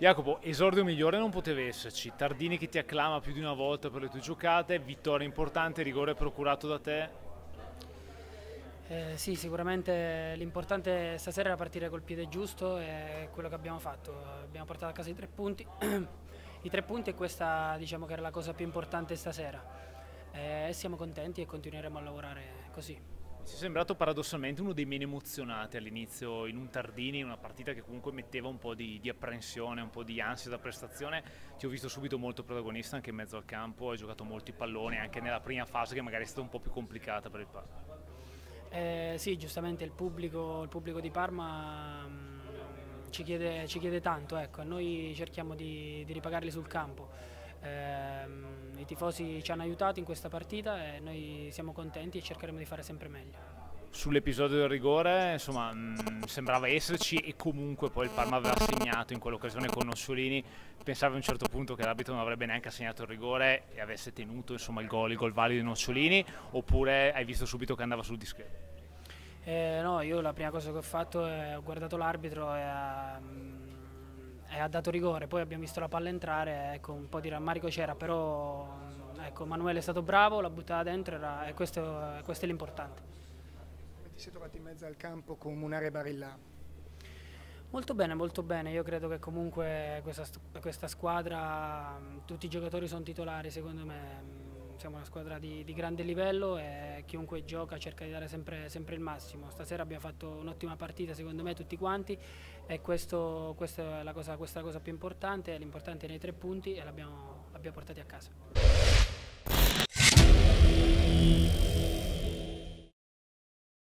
Jacopo, esordio migliore non poteva esserci. Tardini che ti acclama più di una volta per le tue giocate, vittoria importante, rigore procurato da te. Eh, sì, sicuramente l'importante stasera era partire col piede giusto e quello che abbiamo fatto. Abbiamo portato a casa i tre punti. I tre punti e questa diciamo che era la cosa più importante stasera. Eh, siamo contenti e continueremo a lavorare così. Ci è sembrato paradossalmente uno dei meno emozionati all'inizio in un Tardini, in una partita che comunque metteva un po' di, di, apprensione, un po' di ansia da prestazione. Ti ho visto subito molto protagonista anche in mezzo al campo, hai giocato molti palloni anche nella prima fase che magari è stata un po' più complicata per il Parma. Eh, sì, giustamente il pubblico, il pubblico di Parma mh, mm, ci, chiede, ci, chiede, tanto, ecco, noi cerchiamo di, di ripagarli sul campo. Eh, I tifosi ci hanno aiutato in questa partita e noi siamo contenti e cercheremo di fare sempre meglio. Sull'episodio del rigore, insomma, mh, mm, sembrava esserci e comunque poi il Parma aveva segnato in quell'occasione con Nossolini. Pensavo a un certo punto che l'arbitro non avrebbe neanche assegnato il rigore e avesse tenuto insomma, il gol, il gol valido di Nossolini, oppure hai visto subito che andava sul discreto? Eh, no, io la prima cosa che ho fatto è ho guardato l'arbitro e... Um, e ha dato rigore, poi abbiamo visto la palla entrare, ecco, un po' di rammarico c'era, però ecco, Manuele è stato bravo, l'ha buttata dentro era, e questo, questo è l'importante. Come ti sei trovato in mezzo al campo con Munare Barilla? Molto bene, molto bene, io credo che comunque questa, questa squadra, tutti i giocatori sono titolari secondo me, siamo una squadra di, di, grande livello e chiunque gioca cerca di dare sempre, sempre il massimo. Stasera abbiamo fatto un'ottima partita secondo me tutti quanti e questo, questa è la cosa, questa è la cosa più importante, l'importante è nei tre punti e l'abbiamo portati a casa.